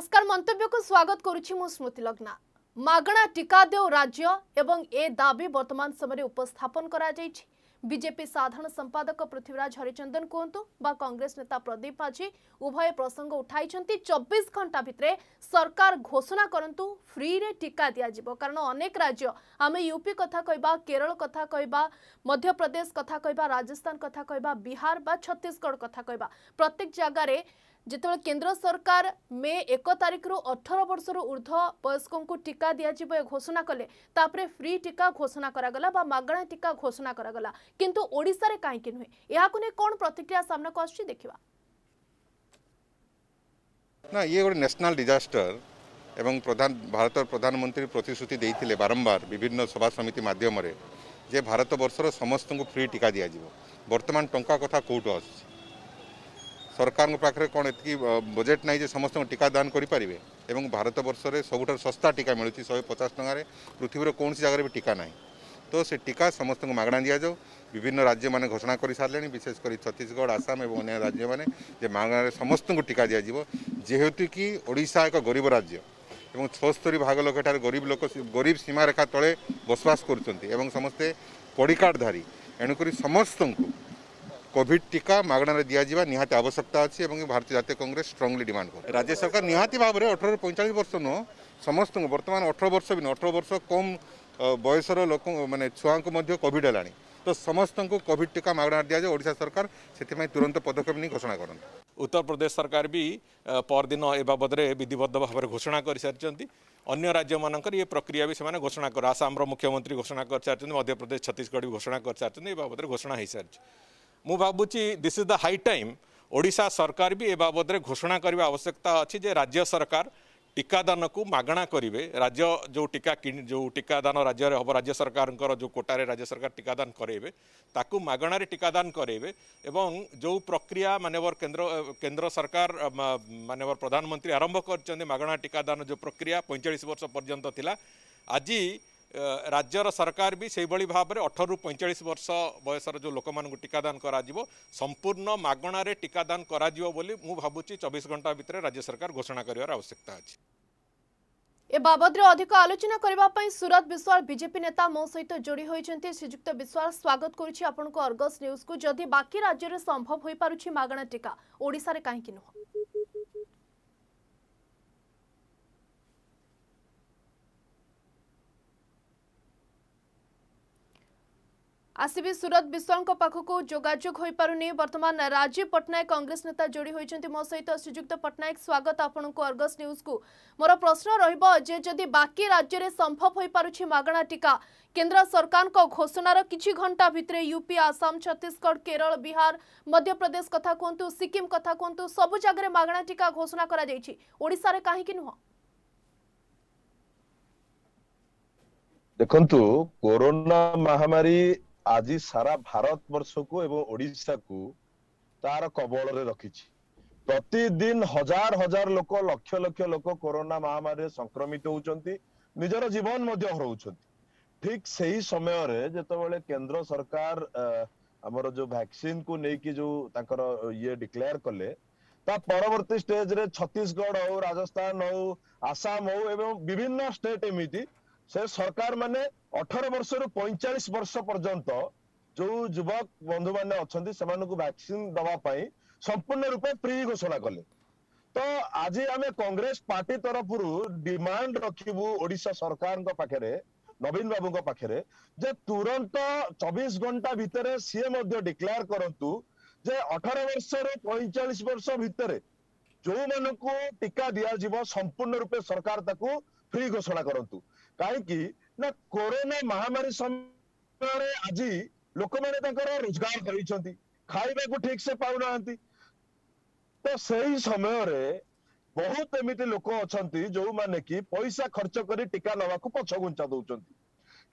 নমস্কার মন্তব্যকু স্বাগত করুছি মু স্মৃতি লগ্না মাগণা টিকা দেও রাজ্য এবং এ দাবি বর্তমান সময়ে উপস্থাপন করা যাইছি বিজেপি সাধারণ সম্পাদক পৃথ্বীরাজ হরিচন্দন কুহতু বা কংগ্রেস নেতা প্রদীপ মাঝি উভয় প্রসঙ্গ উঠাইছেন চব্বিশ ঘণ্টা ভিতরে সরকার ঘোষণা করতু ফ্রিরে টিকা দিয়াযিব কারণ অনেক রাজ্য আমি ইউপি কথা কহবা কেরল কথা কহবা মধ্যপ্রদেশ কথা কহবা রাজস্থান কথা কহবা বিহার বা ছত্তিশগড় কথা কহবা প্রত্যেক জায়গায় যেতবে কেন্দ্র সরকার মে এক তারিখর অঠর বর্ষর ঊর্ধ্ব বয়স্কু টিকা দিয়াযিব এ ঘোষণা কলে তাপরে ফ্রি টিকা ঘোষণা করাগলা বা মাগণা টিকা ঘোষণা করাগলা কিন্তু ওড়িশার কাইকি নুহে এখন নিয়ে কোণ প্রতিক্রিয়া সামনাকু আসছে দেখা না ইয়ে গোটে ন্যাশনাল ডিজাস্টর এবং প্রধান ভারতের প্রধানমন্ত্রী প্রতিশ্রুতি দিয়ে বারম্বার বিভিন্ন সভা সমিতি মাধ্যমে যে ভারতবর্ষর সমস্ত ফ্রি টিকা দিয়া বর্তমান টঙ্কা কথা কোটু আসছে ସରକାରଙ୍କ ପାଖରେ କ'ଣ ଏତିକି ବଜେଟ୍ ନାହିଁ ଯେ ସମସ୍ତଙ୍କୁ ଟିକା ଦାନ କରିପାରିବେ ଏବଂ ଭାରତବର୍ଷରେ ସବୁଠାରୁ ଶସ୍ତା ଟିକା ମିଳୁଛି ଶହେ ପଚାଶ ଟଙ୍କାରେ ପୃଥିବୀର କୌଣସି ଜାଗାରେ ବି ଟିକା ନାହିଁ ତ ସେ ଟିକା ସମସ୍ତଙ୍କୁ ମାଗଣା ଦିଆଯାଉ ବିଭିନ୍ନ ରାଜ୍ୟମାନେ ଘୋଷଣା କରିସାରିଲେଣି ବିଶେଷ କରି ଛତିଶଗଡ଼ ଆସାମ ଏବଂ ଅନ୍ୟ ରାଜ୍ୟମାନେ ଯେ ମାଗଣାରେ ସମସ୍ତଙ୍କୁ ଟିକା ଦିଆଯିବ ଯେହେତୁ କି ଓଡ଼ିଶା ଏକ ଗରିବ ରାଜ୍ୟ ଏବଂ ଛଅସ୍ତରୀ ଭାଗ ଲୋକଠାରେ ଗରିବ ଲୋକ ଗରିବ ସୀମାରେଖା ତଳେ ବସବାସ କରୁଛନ୍ତି ଏବଂ ସମସ୍ତେ ପଡ଼ିକାର୍ଡ଼ଧାରୀ ଏଣୁକରି ସମସ୍ତଙ୍କୁ কোভিড টিকা মাগণার দিয়া নিহতি আবশ্যকতা আছে এবং ভারতীয় জাতীয় কংগ্রেস স্ট্রংলি ডিমান্ড করে রাজ্য সরকার নিহতি ভাবে অঠর পঁয়তাল্লিশ বর্ষ নুহ সমস্ত বর্তমান অঠর বর্ষ বি অঠর বর্ষ কম বয়সর লোক মানে ছুঁকু কোভিড হল তো সমস্ত কোভিড টিকা মাগণার দিয়া ওড়শা সরকার সে তুরন্ত পদক্ষেপ নিয়ে ঘোষণা করতে উত্তর প্রদেশ সরকার বি পরদিন এ বাবদরে বিধিবদ্ধ ভাবে ঘোষণা করে সারি অন্য রাজ্য রাজ্যমানঙ্কর এ প্রক্রিয়া বি সে ঘোষণা করে আসামর মুখ্যমন্ত্রী ঘোষণা করে সারি মধ্যপ্রদেশ ছত্তিশগড় বি ঘোষণা করে সারি এ বাবদরে ঘোষণা হয়ে সারিছে ମୁଁ ଭାବୁଛି this is the high time Odisha ସରକାର ବି ଏ ବାବଦରେ ଘୋଷଣା କରିବା ଆବଶ୍ୟକତା ଅଛି ଯେ ରାଜ୍ୟ ସରକାର ଟିକାଦାନକୁ ମାଗଣା କରିବେ ରାଜ୍ୟ ଯେଉଁ ଟିକା କିଣି ଯେଉଁ ଟିକାଦାନ ରାଜ୍ୟରେ ହେବ ରାଜ୍ୟ ସରକାରଙ୍କର ଯେଉଁ କୋଟାରେ ରାଜ୍ୟ ସରକାର ଟିକାଦାନ କରେଇବେ ତାକୁ ମାଗଣାରେ ଟିକାଦାନ କରେଇବେ ଏବଂ ଯେଉଁ ପ୍ରକ୍ରିୟା ମାନ୍ୟବର କେନ୍ଦ୍ର କେନ୍ଦ୍ର ସରକାର ମାନ୍ୟବର ପ୍ରଧାନମନ୍ତ୍ରୀ ଆରମ୍ଭ କରିଛନ୍ତି ମାଗଣା ଟିକାଦାନ ଯେଉଁ ପ୍ରକ୍ରିୟା ପଇଁଚାଳିଶ ବର୍ଷ ପର୍ଯ୍ୟନ୍ତ ଥିଲା ଆଜି ରାଜ୍ୟର ସରକାର ବି ସେହିଭଳି ଭାବରେ ଅଠରରୁ ପଇଁଚାଳିଶ ବର୍ଷ ବୟସର ଯେଉଁ ଲୋକମାନଙ୍କୁ ଟିକାଦାନ କରାଯିବ ସମ୍ପୂର୍ଣ୍ଣ ମାଗଣାରେ ଟିକାଦାନ କରାଯିବ ବୋଲି ମୁଁ ଭାବୁଛି ଚବିଶ ଘଣ୍ଟା ଭିତରେ ରାଜ୍ୟ ସରକାର ଘୋଷଣା କରିବାର ଆବଶ୍ୟକତା ଅଛି ଏ ବାବଦରେ ଅଧିକ ଆଲୋଚନା କରିବା ପାଇଁ ସୁରତ ବିଶ୍ୱାଳ ବିଜେପି ନେତା ମୋ ସହିତ ଯୋଡ଼ି ହୋଇଛନ୍ତି ଶ୍ରୀଯୁକ୍ତ ବିଶ୍ୱାଳ ସ୍ୱାଗତ କରୁଛି ଆପଣଙ୍କୁ ଅର୍ଗସ୍ ନ୍ୟୁଜ୍କୁ ଯଦି ବାକି ରାଜ୍ୟରେ ସମ୍ଭବ ହୋଇପାରୁଛି ମାଗଣା ଟିକା ଓଡ଼ିଶାରେ କାହିଁକି ନୁହଁ আসবে সুরত বিশ্বাঙ্ পাখক যোগাযোগ হয়ে পুনি বর্তমান রাজীব পট্টনাক কংগ্রেস নেতা যোড়ি হয়েছেন মো সহ শ্রীযুক্ত পট্টনাক স্বাগত আপনার অর্গস নিউজ কু মোর প্রশ্ন রহব যে যদি বাকি রাজ্যের সম্ভব হয়ে পুছে মাগণা টিকা কেন্দ্র সরকার ঘোষণার কিছু ঘণ্টা ভিতরে ইউপি আসাম ছত্তিশগড় কেরল বিহার মধ্যপ্রদেশ কথা কুহতু সিকিম কথা কুহতু সবু জায়গায় মাগণা টিকা ঘোষণা করা যাই ওড়শার কী নুহ দেখন্তু कोरोना महामारी ଆଜି ସାରା ଭାରତବର୍ଷକୁ ଏବଂ ଓଡ଼ିଶାକୁ ତାର କବଳରେ ରଖିଛି ପ୍ରତିଦିନ ହଜାର ହଜାର ଲୋକ ଲକ୍ଷ ଲକ୍ଷ ଲୋକ କରୋନା ମହାମାରୀରେ ସଂକ୍ରମିତ ହଉଛନ୍ତି ନିଜର ଜୀବନ ମଧ୍ୟ ହରଉଛନ୍ତି ଠିକ ସେହି ସମୟରେ ଯେତେବେଳେ କେନ୍ଦ୍ର ସରକାର ଆମର ଯୋଉ ଭ୍ୟାକ୍ସିନ କୁ ନେଇକି ଯୋଉ ତାଙ୍କର ଇଏ ଡିକ୍ଲେୟାର କଲେ ତା ପରବର୍ତ୍ତୀ ଷ୍ଟେଜରେ ଛତିଶଗଡ ହଉ ରାଜସ୍ଥାନ ହଉ ଆସାମ ହଉ ଏବଂ ବିଭିନ୍ନ ଷ୍ଟେଟ ଏମିତି ସେ ସରକାର ମାନେ ଅଠର ବର୍ଷରୁ ପଇଁଚାଳିଶ ବର୍ଷ ପର୍ଯ୍ୟନ୍ତ ଯୋଉ ଯୁବକ ବନ୍ଧୁମାନେ ଅଛନ୍ତି ସେମାନଙ୍କୁ ଭ୍ୟାକ୍ସିନ ଦବା ପାଇଁ ସମ୍ପୂର୍ଣ୍ଣ ରୂପେ ଫ୍ରି ଘୋଷଣା କଲେ ତ ଆଜି ଆମେ କଂଗ୍ରେସ ପାର୍ଟି ତରଫରୁ ଡିମାଣ୍ଡ ରଖିବୁ ଓଡ଼ିଶା ସରକାରଙ୍କ ପାଖରେ ନବୀନ ବାବୁଙ୍କ ପାଖରେ ଯେ ତୁରନ୍ତ ଚବିଶ ଘଣ୍ଟା ଭିତରେ ସିଏ ମଧ୍ୟ ଡିକ୍ଲେୟାର କରନ୍ତୁ ଯେ ଅଠର ବର୍ଷରୁ ପଇଁଚାଳିଶ ବର୍ଷ ଭିତରେ ଯୋଉମାନଙ୍କୁ ଟୀକା ଦିଆଯିବ ସମ୍ପୂର୍ଣ୍ଣ ରୂପେ ସରକାର ତାକୁ ଫ୍ରି ଘୋଷଣା କରନ୍ତୁ କାହିଁକି ନା କୋରୋନା ମହାମାରୀ ସମୟରେ ଆଜି ଲୋକମାନେ ତାଙ୍କର ରୋଜଗାର କରିଛନ୍ତି ଖାଇବାକୁ ଠିକ ସେ ପାଉନାହାନ୍ତି ତ ସେଇ ସମୟରେ ବହୁତ ଏମିତି ଲୋକ ଅଛନ୍ତି ଯୋଉମାନେ କି ପଇସା ଖର୍ଚ୍ଚ କରି ଟିକା ନବାକୁ ପଛ ଘୁଞ୍ଚା ଦଉଛନ୍ତି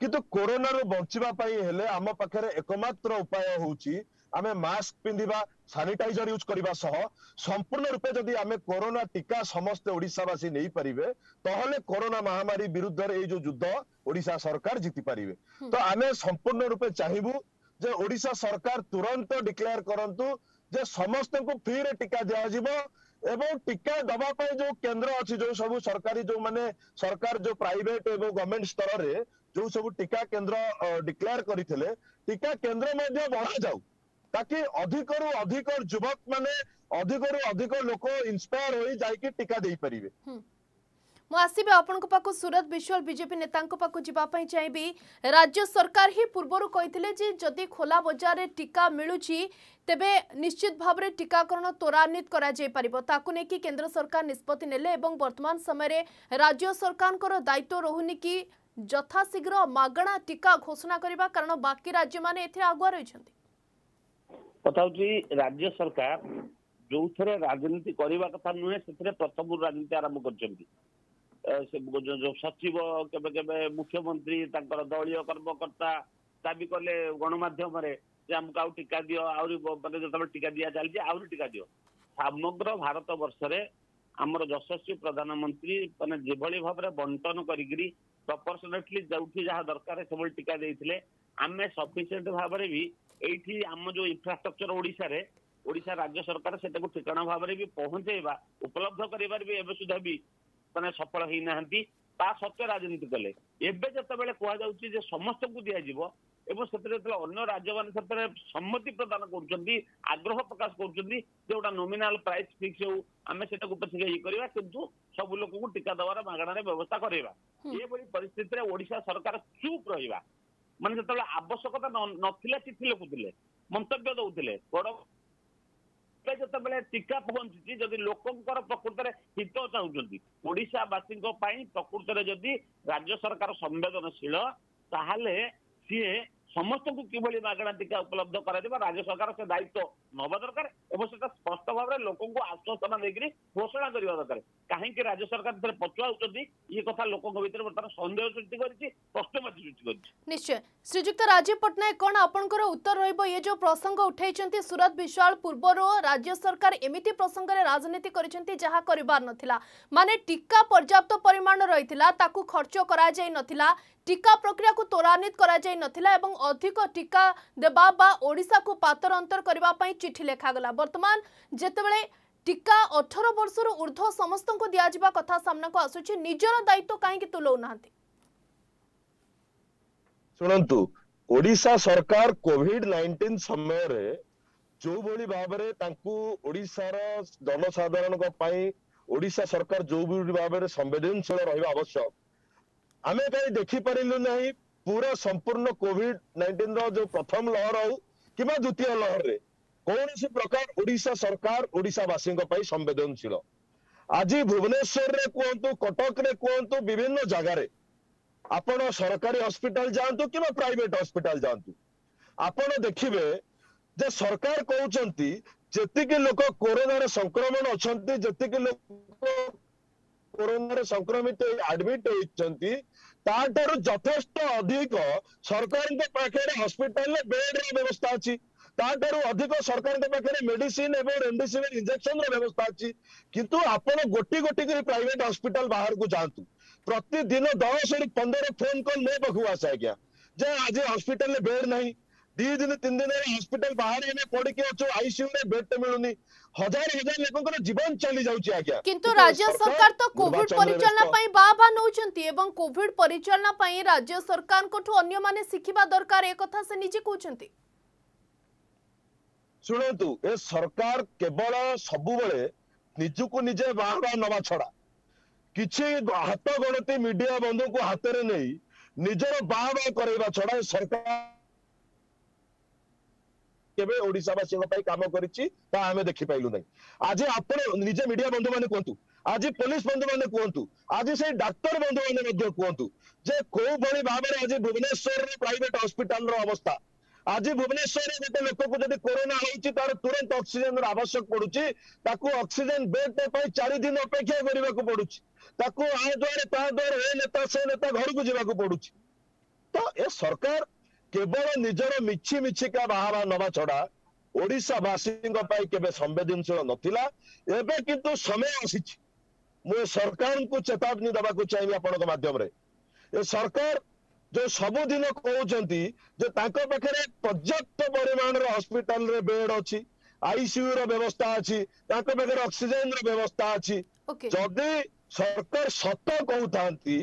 କିନ୍ତୁ କୋରୋନାରୁ ବଞ୍ଚିବା ପାଇଁ ହେଲେ ଆମ ପାଖରେ ଏକମାତ୍ର ଉପାୟ ହଉଛି ଆମେ ମାସ୍କ ପିନ୍ଧିବା ସାନିଟାଇଜର ୟୁଜ୍ କରିବା ସହ ସମ୍ପୂର୍ଣ୍ଣ ରୂପେ ଯଦି ଆମେ କରୋନା ଟୀକା ସମସ୍ତେ ଓଡ଼ିଶାବାସୀ ନେଇପାରିବେ ତାହେଲେ କରୋନା ମହାମାରୀ ବିରୁଦ୍ଧରେ ଏଇ ଯୋଉ ଯୁଦ୍ଧ ଓଡ଼ିଶା ସରକାର ଜିତିପାରିବେ ତ ଆମେ ସମ୍ପୂର୍ଣ୍ଣ ରୂପେ ଚାହିଁବୁ ଯେ ଓଡ଼ିଶା ସରକାର ତୁରନ୍ତ ଡିକ୍ଲେୟାର କରନ୍ତୁ ଯେ ସମସ୍ତଙ୍କୁ ଫ୍ରିରେ ଟୀକା ଦିଆଯିବ ଏବଂ ଟୀକା ଦେବା ପାଇଁ ଯୋଉ କେନ୍ଦ୍ର ଅଛି ଯୋଉ ସବୁ ସରକାରୀ ଯୋଉମାନେ ସରକାର ଯୋଉ ପ୍ରାଇଭେଟ ଏବଂ ଗଭର୍ଣ୍ଣମେଣ୍ଟ ସ୍ତରରେ ଯୋଉ ସବୁ ଟୀକା କେନ୍ଦ୍ର ଡିକ୍ଲେୟାର କରିଥିଲେ ଟୀକା କେନ୍ଦ୍ର ମଧ୍ୟ ବଢ଼ାଯାଉ ताकि अधिक रु अधिक युवक मैंने अधिक रु अधिक लोक इनस्पायर हो जाए टीका दे पारे मु आसीबे आपन विश्वल बीजेपी नेता को पाको राज्य सरकार ही पूर्वरु कहिथिले जदि खोला बाजार टीका मिलुची तेबे निश्चित भाव टीकाकरण त्वरान्वित करा सरकार निष्पत्ति नेले एवं समय राज्य सरकार दायित्व रोन कि यथाशीघ्र मागणा टीका घोषणा करबा कारण बाकी राज्य माने आगुआ रहिछन्ती କଥା ହଉଛି ରାଜ୍ୟ ସରକାର ଯୋଉଥିରେ ରାଜନୀତି କରିବା କଥା ନୁହେଁ ସେଥିରେ ପ୍ରଥମରୁ ରାଜନୀତି ଆରମ୍ଭ କରିଛନ୍ତି ଯୋଉ ସଚିବ କେବେ କେବେ ମୁଖ୍ୟମନ୍ତ୍ରୀ ତାଙ୍କର ଦଳୀୟ କର୍ମକର୍ତ୍ତା ଦାବି କଲେ ଗଣମାଧ୍ୟମରେ ଯେ ଆମକୁ ଆଉ ଟିକା ଦିଅ ଆହୁରି ମାନେ ଯେତେବେଳେ ଟିକା ଦିଆ ଚାଲିଛି ଆହୁରି ଟିକା ଦିଅ ସମଗ୍ର ଭାରତ ବର୍ଷରେ ଆମର ଯଶସ୍ୱୀ ପ୍ରଧାନମନ୍ତ୍ରୀ ମାନେ ଯେଭଳି ଭାବରେ ବଣ୍ଟନ କରିକିରି ପ୍ରପୋର୍ସନେଟଲି ଯୋଉଠି ଯାହା ଦରକାର ସେଭଳି ଟିକା ଦେଇଥିଲେ ଆମେ ସଫିସିଏଣ୍ଟ ଭାବରେ ବି ଏଇଠି ଆମ ଯୋଉ ଇନଫ୍ରାଷ୍ଟ୍ରକ୍ଚର ଓଡ଼ିଶାରେ ଓଡ଼ିଶା ରାଜ୍ୟ ସରକାର ସେଟାକୁ ଠିକଣା ଭାବରେ ବି ପହଞ୍ଚେଇବା ଉପଲବ୍ଧ କରିବାରେ ବି ଏବେ ସୁଦ୍ଧା ବି ମାନେ ସଫଳ ହେଇନାହାନ୍ତି ତା ସତ୍ତ୍ୱେ ରାଜନୀତି କଲେ ଏବେ ଯେତେବେଳେ କୁହାଯାଉଛି ଯେ ସମସ୍ତଙ୍କୁ ଦିଆଯିବ ଏବଂ ସେଥିରେ ଯେତେବେଳେ ଅନ୍ୟ ରାଜ୍ୟମାନେ ସେଥିରେ ସମ୍ମତି ପ୍ରଦାନ କରୁଛନ୍ତି ଆଗ୍ରହ ପ୍ରକାଶ କରୁଛନ୍ତି ଯେ ଗୋଟେ ନୋମିନାଲ ପ୍ରାଇସ୍ ଫିକ୍ସ ହଉ ଆମେ ସେଟାକୁ ପଛକେ ଇଏ କରିବା କିନ୍ତୁ ସବୁ ଲୋକଙ୍କୁ ଟିକା ଦେବାର ମାଗଣାରେ ବ୍ୟବସ୍ଥା କରେଇବା ଏଭଳି ପରିସ୍ଥିତିରେ ଓଡ଼ିଶା ସରକାର ଚୁପ୍ ରହିବା ମାନେ ଯେତେବେଳେ ଆବଶ୍ୟକତା ନଥିଲା ଚିଠି ଲେଖୁଥିଲେ ମନ୍ତବ୍ୟ ଦଉଥିଲେ ବଡ ଯେତେବେଳେ ଟୀକା ପହଞ୍ଚୁଛି ଯଦି ଲୋକଙ୍କର ପ୍ରକୃତରେ ହିତ ଚାହୁଁଛନ୍ତି ଓଡ଼ିଶାବାସୀଙ୍କ ପାଇଁ ପ୍ରକୃତରେ ଯଦି ରାଜ୍ୟ ସରକାର ସମ୍ବେଦନଶୀଳ ତାହେଲେ ସିଏ ସମସ୍ତଙ୍କୁ କିଭଳି ମାଗଣା ଟୀକା ଉପଲବ୍ଧ କରାଯିବ ରାଜ୍ୟ ସରକାର ସେ ଦାୟିତ୍ୱ ନେବା ଦରକାର ଏବଂ ସେଟା ସ୍ପଷ୍ଟ ଭାବରେ ଲୋକଙ୍କୁ ଆଶ୍ୱାସନା ଦେଇକିରି ଘୋଷଣା କରିବା ଦରକାର କାହିଁକି ରାଜ୍ୟ ସରକାର ଏଥିରେ ପଛୁଆଉଛନ୍ତି ଇଏ କଥା ଲୋକଙ୍କ ଭିତରେ ବର୍ତ୍ତମାନ ସନ୍ଦେହ ସୃଷ୍ଟି କରିଛି ପ୍ରଶ୍ନବାଚୀ ସୃଷ୍ଟି କରିଛି ନିଶ୍ଚୟ ଶ୍ରୀଯୁକ୍ତ ରାଜୀବ ପଟ୍ଟନାୟକ କ'ଣ ଆପଣଙ୍କର ଉତ୍ତର ରହିବ ଏ ଯେଉଁ ପ୍ରସଙ୍ଗ ଉଠାଇଛନ୍ତି ସୁରତ ବିଶ୍ୱାଳ ପୂର୍ବରୁ ରାଜ୍ୟ ସରକାର ଏମିତି ପ୍ରସଙ୍ଗରେ ରାଜନୀତି କରିଛନ୍ତି ଯାହା କରିବାର ନଥିଲା ମାନେ ଟିକା ପର୍ଯ୍ୟାପ୍ତ ପରିମାଣ ରହିଥିଲା ତାକୁ ଖର୍ଚ୍ଚ କରାଯାଇ ନଥିଲା টিকা প্রক্রিয়াকে ত্বরান্বিত করা যাই নথিলা এবং অধিক টিকা দেবা বা ওড়িশাকু পাতর অন্তর করা চিঠি লেখাগলা বর্তমান যেতবে টিকা অঠর বর্ষর ঊর্ধ্ব সমস্ত দিয়া কথা সামনাকু আসুচি নিজের দায়িত্ব কাহিকি তুলৌ না শুণন্তু ওড়িশা সরকার কোভিড নাইন্টিন সময়ে যেভাবে ভাবে তাঁকু ওড়িশার জনসাধারণ ওড়িশা সরকার যেভাবে ভাবে সংবেদনশীল রহবা আবশ্যক আমি কাই দেখিপারিলু না পুরা সম্পূর্ণ কোভিড নাইন্টিন র যে প্রথম লহর হো কিংবা দ্বিতীয় লহরের କୌଣସି ପ୍ରକାର ଓଡ଼ିଶା ସରକାର ଓଡ଼ିଶାବାସୀଙ୍କ ପାଇଁ ସମ୍ବେଦନଶୀଳ ଆଜି ଭୁବନେଶ୍ୱରରେ କୁହନ୍ତୁ କଟକରେ କୁହନ୍ତୁ ବିଭିନ୍ନ ଜାଗାରେ ଆପଣ ସରକାରୀ ହସ୍ପିଟାଲ ଯାଆନ୍ତୁ କିମ୍ବା ପ୍ରାଇଭେଟ ହସ୍ପିଟାଲ ଯାଆନ୍ତୁ ଆପଣ ଦେଖିବେ ଯେ ସରକାର କହୁଛନ୍ତି ଯେତିକି ଲୋକ କୋରୋନାରେ ସଂକ୍ରମଣ ଅଛନ୍ତି ଯେତିକି ଲୋକ କୋରୋନାରେ ସଂକ୍ରମିତ ଆଡମିଟ ହେଇଛନ୍ତି ତାଠାରୁ ଯଥେଷ୍ଟ ଅଧିକ ସରକାରଙ୍କ ପାଖରେ ହସ୍ପିଟାଲରେ ବେଡର ବ୍ୟବସ୍ଥା ଅଛି अधिक सरकार मेडिसीन रेमडेसिविर इंजेक्शन रवस्था अच्छी कितु आप गोटी गोटी कर प्राइवेट हस्पिटा बाहर को जातु प्रतिदिन दस रु पंदर फोन कल मो पाक आसे आज्ञा जे आज हस्पिटा बेड ना दि दिन तीन दिन हस्पिटा बाहर पड़ी आईसीयू में बेड टे मिलूनी हजार हजार जीवन चली किंतु राज्य सरकार तो कोविड परिचालना एवं राज्य सरकार दरकार एक ଶୁଣନ୍ତୁ ଏ ସରକାର କେବଳ ସବୁବେଳେ ନିଜକୁ ନିଜେ ବାହା ବାହା ନବା ଛଡା କିଛି ହାତ ଗଣତି ମିଡିଆ ବନ୍ଧୁକୁ ହାତରେ ନେଇ ନିଜର ବାହା ବାହା କରେଇବା ଛଡା ଏ ସରକାର କେବେ ଓଡ଼ିଶାବାସୀଙ୍କ ପାଇଁ କାମ କରିଛି ତାହା ଆମେ ଦେଖିପାରିଲୁ ନାହିଁ ଆଜି ଆପଣ ନିଜେ ମିଡିଆ ବନ୍ଧୁ ମାନେ କୁହନ୍ତୁ ଆଜି ପୋଲିସ ବନ୍ଧୁ ମାନେ କୁହନ୍ତୁ ଆଜି ସେଇ ଡାକ୍ତର ବନ୍ଧୁ ମାନେ ମଧ୍ୟ କୁହନ୍ତୁ ଯେ କୋଉଭଳି ଭାବରେ ଆଜି ଭୁବନେଶ୍ୱରରେ ପ୍ରାଇଭେଟ ହସ୍ପିଟାଲର ଅବସ୍ଥା ଆଜି ଭୁବନେଶ୍ୱରରେ ଗୋଟେ ଲୋକକୁ ଯଦି କୋରୋନା ହେଇଛି ତାର ତୁରନ୍ତ ଅକ୍ସିଜେନର ଆବଶ୍ୟକ ପଡୁଛି ତାକୁ ଅକ୍ସିଜେନ ବେଡ ପାଇଁ ଚାରି ଦିନ ଅପେକ୍ଷା କରିବାକୁ ପଡୁଛି ତାକୁ ଆ ଦ୍ୱାରେ ତା ଦ୍ୱାରେ ଏ ନେତା ସେ ନେତା ଘରକୁ ଯିବାକୁ ପଡୁଛି ତ ଏ ସରକାର କେବଳ ନିଜର ମିଛି ମିଛିକା ବାହାବା ନବା ଛଡା ଓଡ଼ିଶାବାସୀଙ୍କ ପାଇଁ କେବେ ସମ୍ବେଦନଶୀଳ ନଥିଲା ଏବେ କିନ୍ତୁ ସମୟ ଆସିଛି ମୁଁ ଏ ସରକାରଙ୍କୁ ଚେତାବନୀ ଦେବାକୁ ଚାହିଁବି ଆପଣଙ୍କ ମାଧ୍ୟମରେ ଏ ସରକାର ଯୋଉ ସବୁଦିନ କହୁଛନ୍ତି ଯେ ତାଙ୍କ ପାଖରେ ପର୍ଯ୍ୟାପ୍ତ ପରିମାଣର ହସ୍ପିଟାଲରେ ବେଡ୍ ଅଛି ଆଇସିୟୁ ର ବ୍ୟବସ୍ଥା ଅଛି ତାଙ୍କ ପାଖରେ ଅକ୍ସିଜେନ ର ବ୍ୟବସ୍ଥା ଅଛି ଯଦି ସରକାର ସତ କହୁଥାନ୍ତି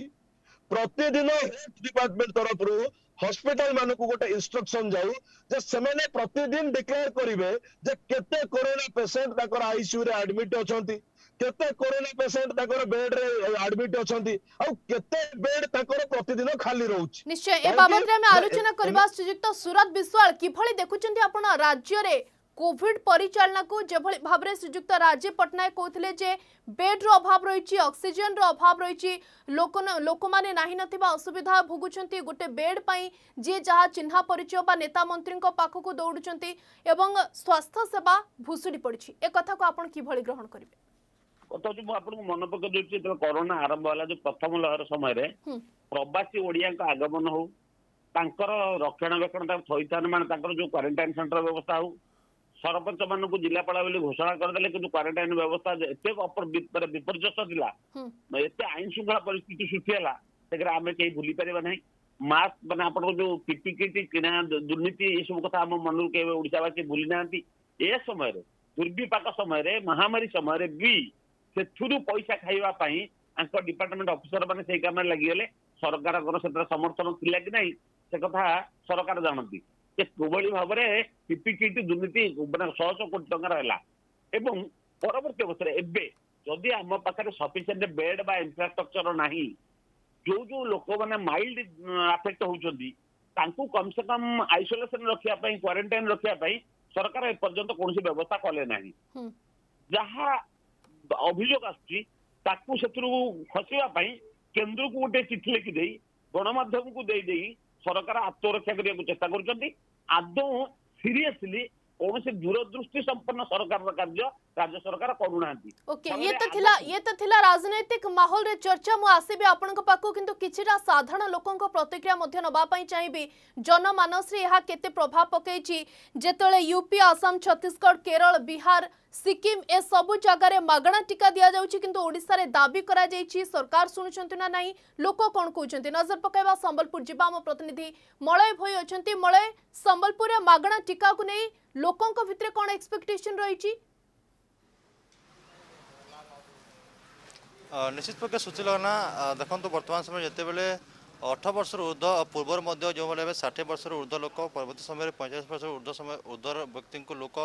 ପ୍ରତିଦିନ ହେଲ୍ଥ ଡିପାର୍ଟମେଣ୍ଟ ତରଫରୁ ହସ୍ପିଟାଲ ମାନଙ୍କୁ ଗୋଟେ ଇନଷ୍ଟ୍ରକ୍ସନ ଯାଉ ଯେ ସେମାନେ ପ୍ରତିଦିନ ଡିକ୍ଲେୟାର କରିବେ ଯେ କେତେ କରୋନା ପେସେଣ୍ଟ ତାଙ୍କର ଆଇସିୟୁରେ ଆଡମିଟ ଅଛନ୍ତି କେତେ କରୋନା ପେସେଣ୍ଟ ତାଙ୍କର ବେଡରେ ଆଡମିଟ ଅଛନ୍ତି ଆଉ କେତେ ବେଡ ତାଙ୍କର ପ୍ରତିଦିନ ଖାଲି ରହୁଛି ନିଶ୍ଚୟ ଏ ବାବଦରେ ଆମେ ଆଲୋଚନା କରିବା ଶ୍ରୀଯୁକ୍ତ ସୁରତ ବିଶ୍ୱାଳ କିଭଳି ଦେଖୁଛନ୍ତି ଆପଣ ରାଜ୍ୟରେ କୋଭିଡ ପରିଚାଳନାକୁ ଯେଭଳି ଭାବରେ ଶ୍ରୀଯୁକ୍ତ ରାଜୀବ ପଟ୍ଟନାୟକ କହୁଥିଲେ ଯେ ବେଡ୍ର ଅଭାବ ରହିଛି ଅକ୍ସିଜେନର ଅଭାବ ରହିଛି ଲୋକମାନେ ନାହିଁ ନଥିବା ଅସୁବିଧା ଭୋଗୁଛନ୍ତି ଗୋଟେ ବେଡ୍ ପାଇଁ ଯିଏ ଯାହା ଚିହ୍ନା ପରିଚୟ ବା ନେତା ମନ୍ତ୍ରୀଙ୍କ ପାଖକୁ ଦୌଡ଼ୁଛନ୍ତି ଏବଂ ସ୍ୱାସ୍ଥ୍ୟ ସେବା ଭୁଷୁଡ଼ି ପଡ଼ିଛି ଏ କଥାକୁ ଆପଣ କିଭଳି ଗ୍ରହଣ କରିବେ କଥା ମୁଁ ଆପଣଙ୍କୁ ମନେ ପକେଇ ଦେଉଛି ଯେତେବେଳେ କରୋନା ଆରମ୍ଭ ହେଲା ଯୋଉ ପ୍ରଥମ ଲହର ସମୟରେ ପ୍ରବାସୀ ଓଡ଼ିଆଙ୍କ ଆଗମନ ହଉ ତାଙ୍କର ରକ୍ଷଣାବେକ୍ଷଣ ତାଙ୍କ ଥଇଥାନ ମାନେ ତାଙ୍କର ଯୋଉ କ୍ୱାରେଣ୍ଟାଇନ୍ ସେଣ୍ଟର ବ୍ୟବସ୍ଥା ହଉ ସରପଞ୍ଚ ମାନଙ୍କୁ ଜିଲ୍ଲାପାଳ ବୋଲି ଘୋଷଣା କରିଦେଲେ କିନ୍ତୁ କ୍ୱାରେଣ୍ଟାଇନ୍ ବ୍ୟବସ୍ଥା ଏତେ ବିପର୍ଯ୍ୟସ୍ତ ଥିଲା ଏତେ ଆଇନ ଶୃଙ୍ଖଳା ପରିସ୍ଥିତି ସୃଷ୍ଟି ହେଲା ସେଗୁରା ଆମେ କେହି ଭୁଲି ପାରିବା ନାହିଁ ମାସ୍କ ମାନେ ଆପଣଙ୍କ ଯୋଉ ପିଟି କିଟି କିଣା ଦୁର୍ନୀତି ଏସବୁ କଥା ଆମ ମନରୁ କେବେ ଓଡ଼ିଶାବାସୀ ଭୁଲି ନାହାନ୍ତି ଏ ସମୟରେ ଦୁର୍ବିପାକ ସମୟରେ ମହାମାରୀ ସମୟରେ ବି ସେଥିରୁ ପଇସା ଖାଇବା ପାଇଁ ତାଙ୍କ ଡିପାର୍ଟମେଣ୍ଟ ଅଫିସର ମାନେ ସେଇ କାମରେ ଲାଗିଗଲେ ସରକାରଙ୍କର ସେଥିରେ ସମର୍ଥନ ଥିଲା କି ନାହିଁ ସେ କଥା ସରକାର ଜାଣନ୍ତି ଯେ କିଭଳି ଭାବରେ ପିପିକିଟି ଦୁର୍ନୀତି ମାନେ ଶହ କୋଟି ଟଙ୍କାର ହେଲା ଏବଂ ପରବର୍ତ୍ତୀ ଅବସ୍ଥାରେ ଏବେ ଯଦି ଆମ ପାଖରେ ସଫିସିଏଣ୍ଟ ବେଡ୍ ବା ଇନଫ୍ରାଷ୍ଟ୍ରକ୍ଚର ନାହିଁ ଯୋଉ ଯୋଉ ଲୋକମାନେ ମାଇଲ୍ଡ ଆଫେକ୍ଟ ହଉଛନ୍ତି ତାଙ୍କୁ କମ୍ ସେ କମ୍ ଆଇସୋଲେସନ ରଖିବା ପାଇଁ କ୍ୱାରେଣ୍ଟାଇନ୍ ରଖିବା ପାଇଁ ସରକାର ଏପର୍ଯ୍ୟନ୍ତ କୌଣସି ବ୍ୟବସ୍ଥା କଲେ ନାହିଁ ଯାହା ଅଭିଯୋଗ ଆସୁଛି ତାକୁ ସେଥିରୁ ଖସିବା ପାଇଁ କେନ୍ଦ୍ରକୁ ଗୋଟେ ଚିଠି ଲେଖିଦେଇ ଗଣମାଧ୍ୟମକୁ ଦେଇଦେଇ ସରକାର ଆତ୍ମରକ୍ଷା କରିବାକୁ ଚେଷ୍ଟା କରୁଛନ୍ତି ଆଦୌ ସିରିୟସଲି कौन दूरदृष्टि संपन्न सरकार कार्य राज्य सरकार करूना ओके okay, ये तो थिला ये तो थिला राजनीतिक माहौल रे चर्चा मु आसीबे आपनक पाकू किंतु किछिटा साधारण लोकन को प्रतिक्रिया मध्ये नबा पई चाहिबी जनमानस रे ଏହା କେତେ ପ୍ରଭାବ ପକାଇଛି ଯେତେବେଳେ ୟୁପି ଆସାମ ଛତିଶଗଡ଼ କେରଳ ବିହାର সিকিম এ সবু জায়গায় মাগণা টিকা দিয়া যাচ্ছে কিন্তু ওড়শার দাবি করা যাইছি সরকার শুণুচ্ছেন না নাই লোক কোণ কৌন নজর পকাইবা সম্বলপুর যা আম প্রতিনিধি মলয় ভই অনেক মলয় সম্বলপুরের মাগণা টিকা নেই লোক ভিতরে কোণ এক্সপেকটেসন রয়েছে নিশ্চিত পক্ষে সূচিল না দেখুন বর্তমান সময় যেতবে ଅଠର ବର୍ଷରୁ ଉର୍ଦ୍ଧ୍ୱ ପୂର୍ବରୁ ମଧ୍ୟ ଯେଉଁମାନେ ଏବେ ଷାଠିଏ ବର୍ଷରୁ ଉର୍ଦ୍ଧ୍ୱ ଲୋକ ପରବର୍ତ୍ତୀ ସମୟରେ ପଇଁଚାଳିଶ ବର୍ଷରୁ ଉର୍ଦ୍ଧ୍ୱ ସମୟ ଉର୍ଦ୍ଧ୍ୱର ବ୍ୟକ୍ତିଙ୍କୁ ଲୋକ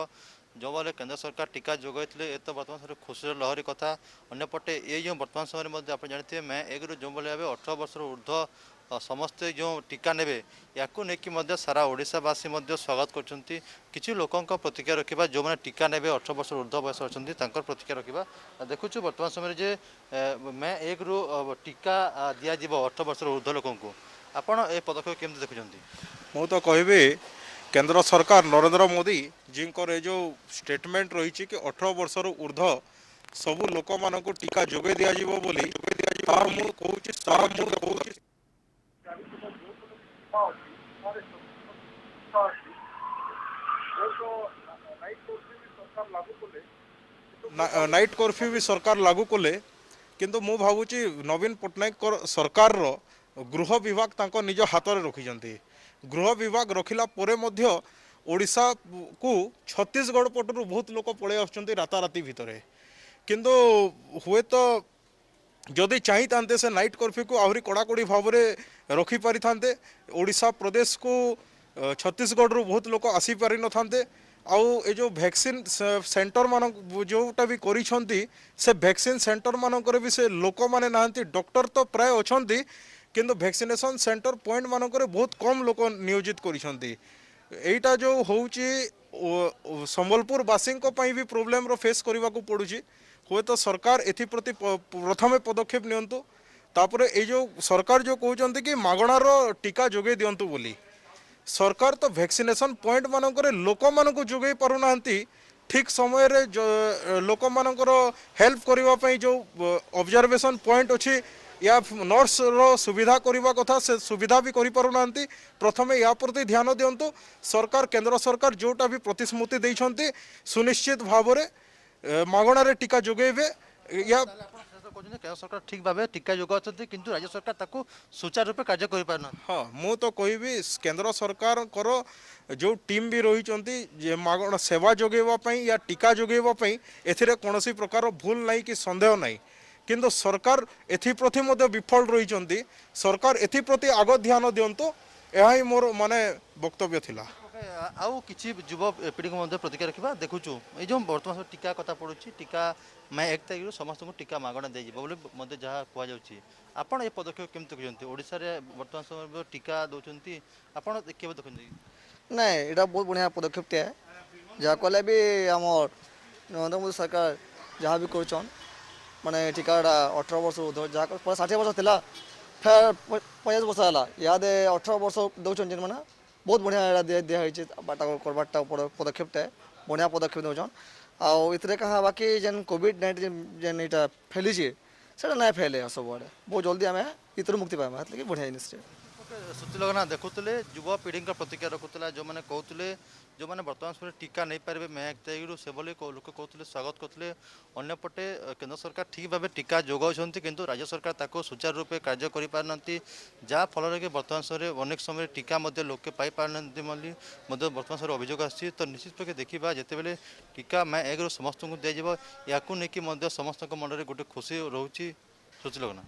ଯେଉଁମାନେ କେନ୍ଦ୍ର ସରକାର ଟିକା ଯୋଗାଇଥିଲେ ଏ ତ ବର୍ତ୍ତମାନ ସମୟରେ ଖୁସିର ଲହରୀ କଥା ଅନ୍ୟପଟେ ଏ ଯେଉଁ ବର୍ତ୍ତମାନ ସମୟରେ ମଧ୍ୟ ଆପଣ ଜାଣିଥିବେ ମେ ଏକରୁ ଯେଉଁଭଳି ଭାବେ ଅଠର ବର୍ଷର ଉର୍ଦ୍ଧ୍ୱ ସମସ୍ତେ ଯେଉଁ ଟିକା ନେବେ ୟାକୁ ନେଇକି ମଧ୍ୟ ସାରା ଓଡ଼ିଶାବାସୀ ମଧ୍ୟ ସ୍ୱାଗତ କରୁଛନ୍ତି କିଛି ଲୋକଙ୍କ ପ୍ରତିକ୍ରିୟା ରଖିବା ଯେଉଁମାନେ ଟିକା ନେବେ ଅଠର ବର୍ଷର ଉର୍ଦ୍ଧ୍ୱ ବୟସ ଅଛନ୍ତି ତାଙ୍କର ପ୍ରତିକ୍ରିୟା ରଖିବା ଦେଖୁଛୁ ବର୍ତ୍ତମାନ ସମୟରେ ଯେ ମେ ଏକରୁ ଟିକା ଦିଆଯିବ ଅଠର ବର୍ଷର ଉର୍ଦ୍ଧ୍ୱ ଲୋକଙ୍କୁ ଆପଣ ଏ ପଦକ୍ଷେପ କେମିତି ଦେଖୁଛନ୍ତି ମୁଁ ତ କହିବି केन्द्र सरकार नरेन्द्र मोदी जी को जो स्टेटमेंट रही कि अठर वर्ष रूर्ध सब लोक मान टीका जोगे दिया बोली नाइट कर्फ्यू भी सरकार लागू कले कि मु भावुची नवीन पट्टनायक सरकार गृह विभाग निज हाथ रखिंट गृह विभाग रखला ओडा को छत्तीशगढ़ पटर बहुत लोग पल राताराती भरे कि हे तो जदि चाहते से नाइट कर्फ्यू को आहरी कड़ाकड़ी भाव में रखिपारी था प्रदेश को छत्तीसगढ़ रु बहुत लोग आसी पार आउ ए जो भैक्सीन सेन्टर मान जोटा भी कर से सेन्टर मानक भी से लोक मैंने डक्टर तो प्राय अच्छा কিন্তু ভ্যাকসিনেসন সেন্টর পয়েন্ট মানকরে বহুত কম লোক নিয়োজিত করছেন এইটা যে হচ্ছে সম্বলপুরবাসী বি প্রোবলেমর ফেস করা পড়ুছে হুয়েত সরকার এথিপ্রতি প্রথমে পদক্ষেপ নিয়ন্তু তাপরে এই যে সরকার যে কৌন কি মাগণার টিকা যোগাই দিও বলে সরকার তো ভ্যাকসিনেসন পয়েন্ট মানকরে লোক মানুষ যোগাই পু না ঠিক সময়ের লোক মানুষ হেল্প করা যে অবজরভেসন পয়েন্ট অ या नर्स रुविधा करने कथ सुविधा भी करना प्रथम या प्रति ध्यान दिंतु सरकार केंद्र सरकार जोटा भी प्रतिश्रुति सुनिश्चित भाव मगणारे टीका जोगेबे या सरकार ठीक भाव टीका जो कि राज्य सरकार सुचारू रूप कार्य कर हाँ मुझे तो कह केन्द्र सरकार करो जो टीम भी रही मेवा सेवा या टीका जोगेबाई एसी प्रकार भूल नहीं कि सन्देह नहीं কিন্তু ସରକାର ଏଥିପ୍ରତି ମଧ୍ୟ ବିଫଳ ରହିଛନ୍ତି ସରକାର ଏଥିପ୍ରତି ଆଗ ଧ୍ୟାନ ଦିଅନ୍ତୁ ଏହା ହିଁ ମୋର ମାନେ ବକ୍ତବ୍ୟ ଥିଲା ଆଉ କିଛି ଯୁବପିଢ଼ିକୁ ମଧ୍ୟ ପ୍ରତିକ୍ରିୟା ରଖିବା ଦେଖୁଛୁ ଏଇ ଯେଉଁ ବର୍ତ୍ତମାନ ସବୁ ଟୀକା କଥା ପଡ଼ୁଛି ଟୀକା ମେ ଏକ ତାରିଖରୁ ସମସ୍ତଙ୍କୁ ଟୀକା ମାଗଣା ଦିଆଯିବ ବୋଲି ମଧ୍ୟ ଯାହା କୁହାଯାଉଛି ଆପଣ ଏ ପଦକ୍ଷେପ କେମିତି ଦେଖୁଛନ୍ତି ଓଡ଼ିଶାରେ ବର୍ତ୍ତମାନ ସମୟରେ ଟୀକା ଦେଉଛନ୍ତି ଆପଣ କେବେ ଦେଖୁଛନ୍ତି ନାଇଁ ଏଇଟା ବହୁତ ବଢ଼ିଆ ପଦକ୍ଷେପଟିଏ ଯାହା କଲେ ବି ଆମର ନରେନ୍ଦ୍ର ମୋଦି ସରକାର ଯାହା ବି କରୁଛନ୍ মানে ঠিকাটা অঠর বর্ষ ঊর্ধ্ব যা ষাঠিয়ে বর্ষ লা ফের পঞ্চাশ বর্ষ হল ইয়াদে অঠর বর্ষ দৌছেন যেন মানে বহুত বঢ়িয়া এটা দিয়া হয়েছে করবারটা পদক্ষেপটা বঢ়িয়া পদক্ষেপ দেছন আও এতে কাহা বাকি যেন কোভিড নাইন্টিন যেন এটা ফেলিছে সেটা না ফেলে সবুড়ে বহু জলদি আমি এতে মুক্তি পাইবা সেগে বঢ়িয়া জিনিসটা সুতিলগনা দেখুলে যুবপিঢ়ি প্রতিক্রিয়া রাখুলা যে কৌলে ଯେଉଁମାନେ ବର୍ତ୍ତମାନ ସମୟରେ ଟିକା ନେଇପାରିବେ ମେହାକ୍ତାଗିରୁ ସେଭଳି ଲୋକ କହୁଥିଲେ ସ୍ୱାଗତ କରୁଥିଲେ ଅନ୍ୟପଟେ କେନ୍ଦ୍ର ସରକାର ଠିକ୍ ଭାବେ ଟିକା ଯୋଗାଉଛନ୍ତି କିନ୍ତୁ ରାଜ୍ୟ ସରକାର ତାକୁ ସୁଚାରୁ ରୂପେ କାର୍ଯ୍ୟ କରିପାରୁନାହାନ୍ତି ଯାହାଫଳରେ କି ବର୍ତ୍ତମାନ ସମୟରେ ଅନେକ ସମୟରେ ଟିକା ମଧ୍ୟ ଲୋକେ ପାଇପାରୁନାହାନ୍ତି ବୋଲି ମଧ୍ୟ ବର୍ତ୍ତମାନ ସମୟରେ ଅଭିଯୋଗ ଆସିଛି ତ ନିଶ୍ଚିତ ପକ୍ଷେ ଦେଖିବା ଯେତେବେଳେ ଟିକା ମେ ଏକରୁ ସମସ୍ତଙ୍କୁ ଦିଆଯିବ ଏହାକୁ ନେଇକି ମଧ୍ୟ ସମସ୍ତଙ୍କ ମନରେ ଗୋଟେ ଖୁସି ରହୁଛି ସୁଚିଲଗ୍ନା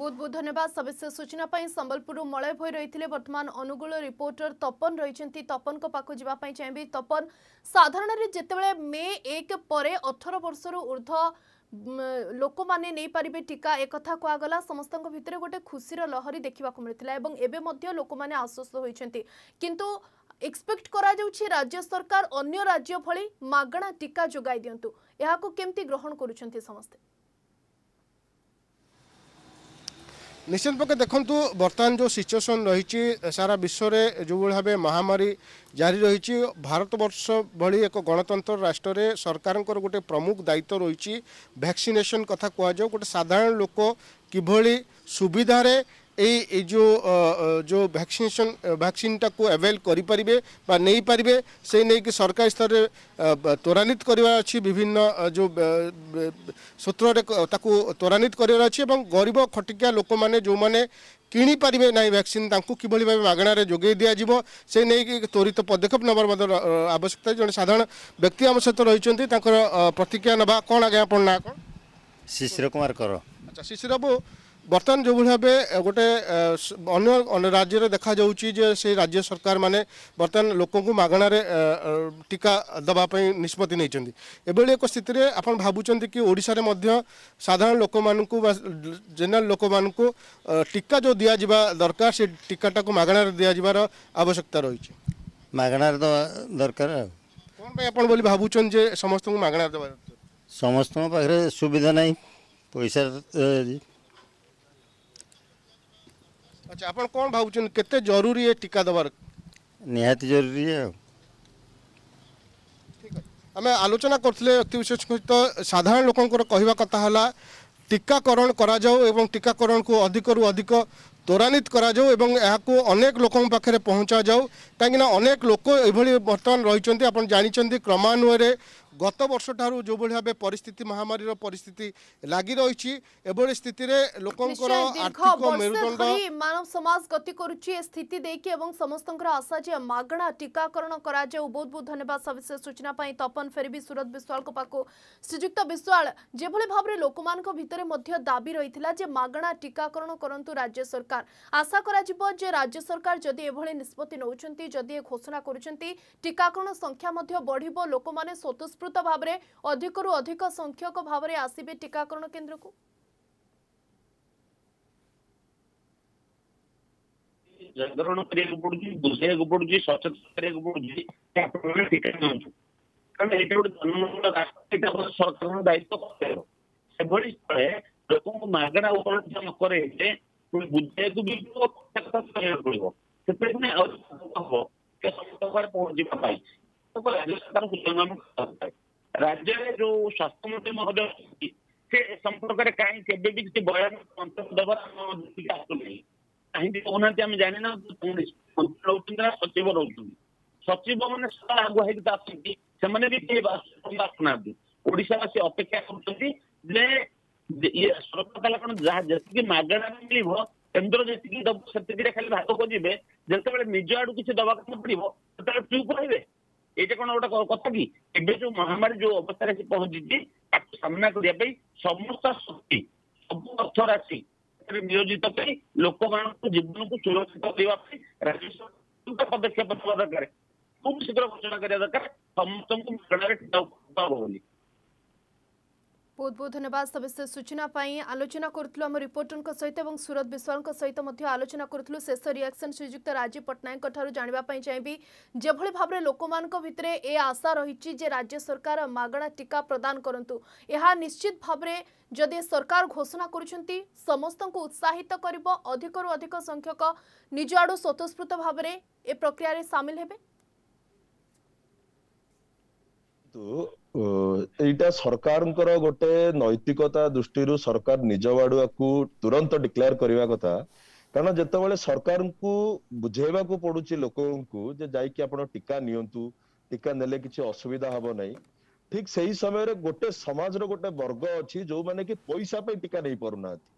ବହୁତ ବହୁତ ଧନ୍ୟବାଦ ସବିଶେଷ ସୂଚନା ପାଇଁ ସମ୍ବଲପୁରରୁ ମଳୟ ଭୋଇ ରହିଥିଲେ ବର୍ତ୍ତମାନ ଅନୁଗୁଳ ରିପୋର୍ଟର ତପନ ରହିଛନ୍ତି ତପନଙ୍କ ପାଖକୁ ଯିବା ପାଇଁ ଚାହିଁବି ତପନ ସାଧାରଣରେ ଯେତେବେଳେ ମେ ଏକ ପରେ ଅଠର ବର୍ଷରୁ ଉର୍ଦ୍ଧ୍ୱ ଲୋକମାନେ ନେଇପାରିବେ ଟିକା ଏକଥା କୁହାଗଲା ସମସ୍ତଙ୍କ ଭିତରେ ଗୋଟେ ଖୁସିର ଲହରୀ ଦେଖିବାକୁ ମିଳିଥିଲା ଏବଂ ଏବେ ମଧ୍ୟ ଲୋକମାନେ ଆଶ୍ୱସ୍ତ ହୋଇଛନ୍ତି କିନ୍ତୁ ଏକ୍ସପେକ୍ଟ କରାଯାଉଛି ରାଜ୍ୟ ସରକାର ଅନ୍ୟ ରାଜ୍ୟ ଭଳି ମାଗଣା ଟିକା ଯୋଗାଇ ଦିଅନ୍ତୁ ଏହାକୁ କେମିତି ଗ୍ରହଣ କରୁଛନ୍ତି ସମସ୍ତେ ନିଶ୍ଚିତ ପକ୍ଷେ ଦେଖନ୍ତୁ ବର୍ତ୍ତମାନ ଯେଉଁ ସିଚୁଏସନ୍ ରହିଛି ସାରା ବିଶ୍ୱରେ ଯେଉଁଭଳି ଭାବେ ମହାମାରୀ ଜାରି ରହିଛି ଭାରତବର୍ଷ ଭଳି ଏକ ଗଣତନ୍ତ୍ର ରାଷ୍ଟ୍ରରେ ସରକାରଙ୍କର ଗୋଟେ ପ୍ରମୁଖ ଦାୟିତ୍ୱ ରହିଛି ଭ୍ୟାକ୍ସିନେସନ୍ କଥା କୁହାଯାଉ ଗୋଟେ ସାଧାରଣ ଲୋକ କିଭଳି ସୁବିଧାରେ এই जो जो ভ্যাকসিনেশন ভ্যাকসিনটাকু আভেল করিপারিবে বা নেইপারিবে সেই নেইকি সরকারি স্তরে ত্বরান্বিত করিবার আছে বিভিন্ন যে সূত্রে তাকু ত্বরান্বিত করিবার আছে এবং গরিব খটিকিয়া লোকমানে যে কিনিপারিবে না ভ্যাকসিন তাঁকু কিভাবে ভাবে মাগণার যোগাই দিয়া সে নেই ত্বরিত পদক্ষেপ নেবার আবশ্যকতা জন সাধারণ ব্যক্তি আমার সহ রয়েছেন তাঁর প্রতিক্রিয়া নেওয়া কম আজ্ঞা আপনার না কম শিশির কুমার কর আচ্ছা শিশিরবাবু ବର୍ତ୍ତମାନ ଯେଉଁଭଳି ଭାବେ ଗୋଟେ ଅନ୍ୟ ରାଜ୍ୟରେ ଦେଖାଯାଉଛି ଯେ ସେଇ ରାଜ୍ୟ ସରକାରମାନେ ବର୍ତ୍ତମାନ ଲୋକଙ୍କୁ ମାଗଣାରେ ଟିକା ଦେବା ପାଇଁ ନିଷ୍ପତ୍ତି ନେଇଛନ୍ତି ଏଭଳି ଏକ ସ୍ଥିତିରେ ଆପଣ ଭାବୁଛନ୍ତି କି ଓଡ଼ିଶାରେ ମଧ୍ୟ ସାଧାରଣ ଲୋକମାନଙ୍କୁ ବା ଜେନେରାଲ ଲୋକମାନଙ୍କୁ ଟିକା ଯେଉଁ ଦିଆଯିବା ଦରକାର ସେ ଟିକାଟାକୁ ମାଗଣାରେ ଦିଆଯିବାର ଆବଶ୍ୟକତା ରହିଛି ମାଗଣାରେ ଦେବା ଦରକାର ଆଉ କ'ଣ ପାଇଁ ଆପଣ ବୋଲି ଭାବୁଛନ୍ତି ଯେ ସମସ୍ତଙ୍କୁ ମାଗଣାରେ ଦେବା ସମସ୍ତଙ୍କ ପାଖରେ ସୁବିଧା ନାହିଁ ପଇସା আচ্ছা আপনার কোন ভাবছেন কেতে জরুরি এ টিকা দেবার নিহতি জরুরি আও আমি আলোচনা করলে ব্যক্তিবিশেষ সহ সাধারণ লোকর কহা কথা হল টিকাকরণ করা যাও এবং টিকাকরণ কু অধিকরু অধিক ত্বরান্বিত করা যাও এবং এখন অনেক লোক পাখে পৌঁছা যাও কিনা অনেক লোক এইভাবে বর্তমান রয়েছেন আপনার জাঁচান ক্রমান্বয়ে গত বর্ষ ঠার যেভাবে ভাবে পরিস্থিতি মহামারীর পরিস্থিতি লাগি রয়েছে এভাবে স্থিতিরে লোকঙ্কর আর্থিক মেরুদণ্ড মানব সমাজ গতি করুচি এ স্থিতি দেখি এবং সমস্ত আশা যে মাগণা টিকাকরণ করা যাও বহুত বহুত ধন্যবাদ সবিশেষ সূচনা পাই তপন ফেরবি সুরত বিশ্বাল পাখ শ্রীযুক্ত বিশ্বাল যেভাবে ভাবে লোক ভিতরে মধ্যে দাবি রইথিলা যে মাগণা টিকাকরণ করন্তু রাজ্য সরকার আশা করা যাব যে রাজ্য সরকার যদি এভাবে নিষ্পতি নউচন্তি যদি ঘোষণা করছেন টিকাকরণ সংখ্যা মধ্য বঢ়িব লোকমানে স্বতঃস্ফূর্ত কৃত ভাবরে অধিকরু অধিক সংখ্যাক ভাবরে আসিবে টিকাকরণ কেন্দ্রক ই জনরনো প্রত্যেক บุ ডি दुसरे บุ ডি সচেতনতার บุ ডি তা প্রববে টিকাননসু আমি হিকব জননমূলক দাস্তেটা সরকারন দায়িত্ব কৰে এভৰি সলে লোকক মাগনা ওনাৰ সময় কৰেতে কোনো বুদ্ধিয়ক বিৰজক সহায় কৰিব সেতেনি অসতত হ কি সমতৰ পৰি যাব পাই ତାକୁ ରାଜ୍ୟ ସରକାରଙ୍କୁ ଜଣାଇବାକୁ ରାଜ୍ୟରେ ଯୋଉ ସ୍ୱାସ୍ଥ୍ୟମନ୍ତ୍ରୀ ମହୋଦୟ ଅଛନ୍ତି ସେ ସମ୍ପର୍କରେ କାହିଁ କେବେ ବି କିଛି ବୟାନ ମନ୍ତବ୍ୟ ଦେବାର ଆମ ଦୃଷ୍ଟିକି ଆସୁନାହିଁ କାହିଁକି କହୁନାହାନ୍ତି ଆମେ ଜାଣିନା ମନ୍ତ୍ରୀ ରହୁଛନ୍ତି ନା ସଚିବ ରହୁଛନ୍ତି ସଚିବ ମାନେ ସଦା ଆଗୁଆ ହେଇକି ଆସୁଛନ୍ତି ସେମାନେ ବି କେହି ଆସୁନାହାନ୍ତି ଓଡ଼ିଶାବାସୀ ଅପେକ୍ଷା କରୁଛନ୍ତି ଯେ ସରକାର ତାହେଲେ କଣ ଯାହା ଯେତିକି ମାଗଣାରେ ମିଳିବ କେନ୍ଦ୍ର ଯେତିକି ଦେବ ସେତିକିରେ ଖାଲି ଭାଗ କରିବେ ଯେତେବେଳେ ନିଜ ଆଡୁ କିଛି ଦେବାକୁ ପଡିବ ସେତେବେଳେ ଚୁପ୍ ରହିବେ ଏଇଟା କଣ ଗୋଟେ କଥା କି ଏବେ ଯୋଉ ମହାମାରୀ ଯୋଉ ଅବସ୍ଥାରେ ଆସି ପହଞ୍ଚିଛି ତାକୁ ସାମ୍ନା କରିବା ପାଇଁ ସମସ୍ତ ଶକ୍ତି ସବୁ ରାଶି ନିୟୋଜିତ କରି ଲୋକମାନଙ୍କ ଜୀବନକୁ ସୁରକ୍ଷିତ କରିବା ପାଇଁ ରାଜ୍ୟ ସରକାର ପଦକ୍ଷେପ ନେବା ଦରକାର ଖୁବ ଶୀଘ୍ର ଘୋଷଣା କରିବା ଦରକାର ସମସ୍ତଙ୍କୁ ମାଗଣାରେ ହବ ବୋଲି ବହୁତ ବହୁତ ଧନ୍ୟବାଦ ସମସ୍ତ ସୂଚନା ପାଇଁ ଆଲୋଚନା କରୁଥିଲୁ ଆମ ରିପୋର୍ଟରଙ୍କ ସହିତ ଏବଂ ସୁରତ ବିଶ୍ୱାଳଙ୍କ ସହିତ ମଧ୍ୟ ଆଲୋଚନା କରୁଥିଲୁ ଶେଷ ରିଆକ୍ସନ୍ ଶ୍ରୀଯୁକ୍ତ ରାଜୀବ ପଟ୍ଟନାୟକଙ୍କ ଠାରୁ ଜାଣିବା ପାଇଁ ଚାହିଁବି ଯେଭଳି ଭାବରେ ଲୋକମାନଙ୍କ ଭିତରେ ଏ ଆଶା ରହିଛି ଯେ ରାଜ୍ୟ ସରକାର ମାଗଣା ଟିକା ପ୍ରଦାନ କରନ୍ତୁ ଏହା ନିଶ୍ଚିତ ଭାବରେ ଯଦି ସରକାର ଘୋଷଣା କରୁଛନ୍ତି ସମସ୍ତଙ୍କୁ ଉତ୍ସାହିତ କରିବ ଅଧିକରୁ ଅଧିକ ସଂଖ୍ୟକ ନିଜ ଆଡ଼ୁ ସ୍ୱତଃସ୍ଫୂର୍ତ୍ତ ଭାବରେ ଏ ପ୍ରକ୍ରିୟାରେ ସାମିଲ ହେବେ ଏଇଟା ସରକାରଙ୍କର ଗୋଟେ ନୈତିକତା ଦୃଷ୍ଟିରୁ ସରକାର ନିଜ ବାଡୁଆକୁ ତୁରନ୍ତ ଡିକ୍ଲେୟାର କରିବା କଥା କାରଣ ଯେତେବେଳେ ସରକାରଙ୍କୁ ବୁଝେଇବାକୁ ପଡୁଛି ଲୋକଙ୍କୁ ଯେ ଯାଇକି ଆପଣ ଟୀକା ନିଅନ୍ତୁ ଟୀକା ନେଲେ କିଛି ଅସୁବିଧା ହବ ନାହିଁ ଠିକ ସେଇ ସମୟରେ ଗୋଟେ ସମାଜର ଗୋଟେ ବର୍ଗ ଅଛି ଯୋଉମାନେ କି ପଇସା ପାଇଁ ଟୀକା ନେଇପାରୁନାହାନ୍ତି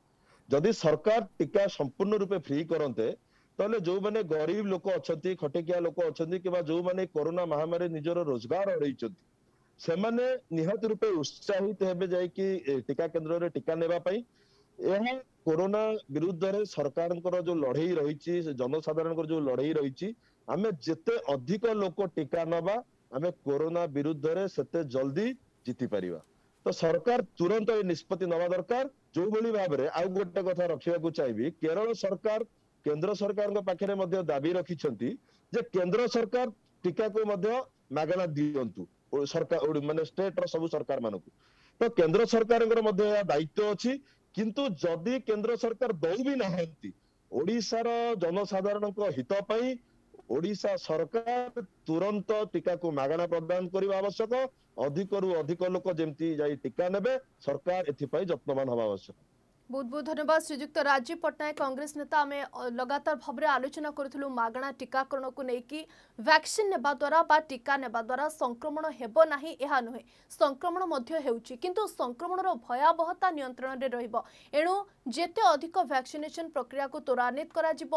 ଯଦି ସରକାର ଟୀକା ସମ୍ପୂର୍ଣ୍ଣ ରୂପେ ଫ୍ରି କରନ୍ତେ ତାହେଲେ ଯୋଉମାନେ ଗରିବ ଲୋକ ଅଛନ୍ତି ଖଟିକିଆ ଲୋକ ଅଛନ୍ତି କିମ୍ବା ଯୋଉମାନେ କୋରୋନା ମହାମାରୀ ନିଜର ରୋଜଗାର ହରେଇଛନ୍ତି ସେମାନେ ନିହାତି ରୂପେ ଉତ୍ସାହିତ ହେବେ ଯାଇକି ଟିକା କେନ୍ଦ୍ରରେ ଟିକା ନେବା ପାଇଁ ଏହା କୋରୋନା ବିରୁଦ୍ଧରେ ସରକାରଙ୍କର ଯୋଉ ଲଢେଇ ରହିଛି ଜନସାଧାରଣଙ୍କର ଯୋଉ ଲଢେଇ ରହିଛି ଆମେ ଯେତେ ଅଧିକ ଲୋକ ଟିକା ନବା ଆମେ କୋରୋନା ବିରୁଦ୍ଧରେ ସେତେ ଜଲ୍ଦି ଜିତିପାରିବା ତ ସରକାର ତୁରନ୍ତ ଏ ନିଷ୍ପତ୍ତି ନେବା ଦରକାର ଯୋଉଭଳି ଭାବରେ ଆଉ ଗୋଟେ କଥା ରଖିବାକୁ ଚାହିଁବି କେରଳ ସରକାର କେନ୍ଦ୍ର ସରକାରଙ୍କ ପାଖରେ ମଧ୍ୟ ଦାବି ରଖିଛନ୍ତି ଯେ କେନ୍ଦ୍ର ସରକାର ଟିକାକୁ ମଧ୍ୟ ମାଗଣା ଦିଅନ୍ତୁ ସରକାର ମାନେ ଷ୍ଟେଟର ସବୁ ସରକାର ମାନଙ୍କୁ ତ କେନ୍ଦ୍ର ସରକାରଙ୍କର ମଧ୍ୟ ଏହା ଦାୟିତ୍ୱ ଅଛି କିନ୍ତୁ ଯଦି କେନ୍ଦ୍ର ସରକାର ଦଉ ବି ନାହାନ୍ତି ଓଡିଶାର ଜନସାଧାରଣଙ୍କ ହିତ ପାଇଁ ଓଡିଶା ସରକାର ତୁରନ୍ତ ଟୀକାକୁ ମାଗଣା ପ୍ରଦାନ କରିବା ଆବଶ୍ୟକ ଅଧିକରୁ ଅଧିକ ଲୋକ ଯେମିତି ଯାଇ ଟିକା ନେବେ ସରକାର ଏଥିପାଇଁ ଯତ୍ନବାନ ହେବା ଆବଶ୍ୟକ ବହୁତ ବହୁତ ଧନ୍ୟବାଦ ଶ୍ରୀଯୁକ୍ତ ରାଜୀବ ପଟ୍ଟନାୟକ କଂଗ୍ରେସ ନେତା ଆମେ ଲଗାତାର ଭାବରେ ଆଲୋଚନା କରୁଥିଲୁ ମାଗଣା ଟିକାକରଣକୁ ନେଇକି ଭ୍ୟାକ୍ସିନ୍ ନେବା ଦ୍ୱାରା ବା ଟିକା ନେବା ଦ୍ୱାରା ସଂକ୍ରମଣ ହେବ ନାହିଁ ଏହା ନୁହେଁ ସଂକ୍ରମଣ ମଧ୍ୟ ହେଉଛି କିନ୍ତୁ ସଂକ୍ରମଣର ଭୟାବହତା ନିୟନ୍ତ୍ରଣରେ ରହିବ ଏଣୁ ଯେତେ ଅଧିକ ଭ୍ୟାକ୍ସିନେସନ୍ ପ୍ରକ୍ରିୟାକୁ ତ୍ୱରାନ୍ୱିତ କରାଯିବ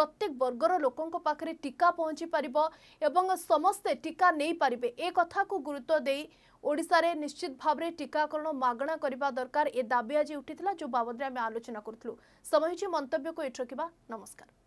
ପ୍ରତ୍ୟେକ ବର୍ଗର ଲୋକଙ୍କ ପାଖରେ ଟିକା ପହଞ୍ଚି ପାରିବ ଏବଂ ସମସ୍ତେ ଟିକା ନେଇପାରିବେ ଏ କଥାକୁ ଗୁରୁତ୍ୱ ଦେଇ ওড়শার নিশ্চিত ভাবে টিকাকরণ মাগণা করা দরকার এ দাবি আজ উঠি যে বাবদে আমি আলোচনা করু সময় হচ্ছে মন্তব্যক এটি রখা নমস্কার